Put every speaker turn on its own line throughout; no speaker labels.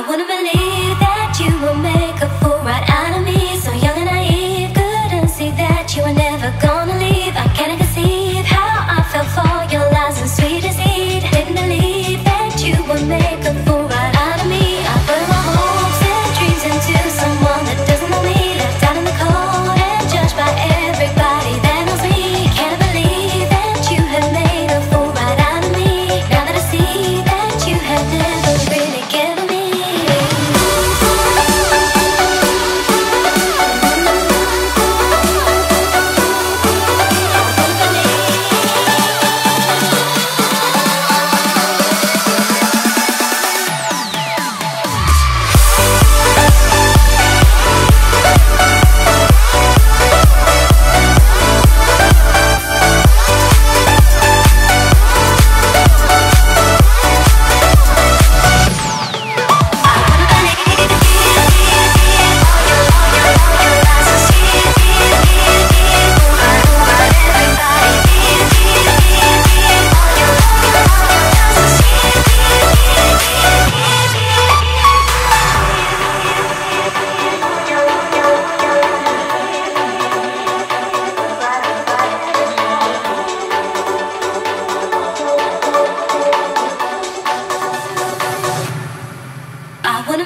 I wanna believe.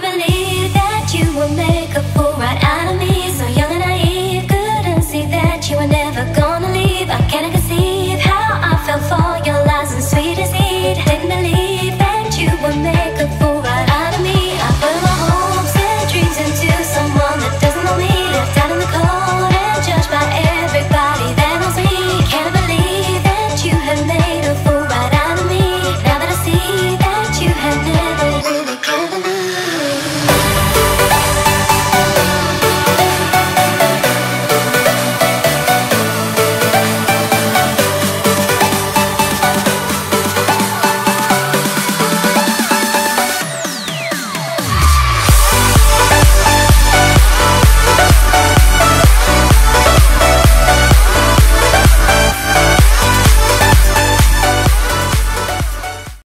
believe that you will make a fool right out of me.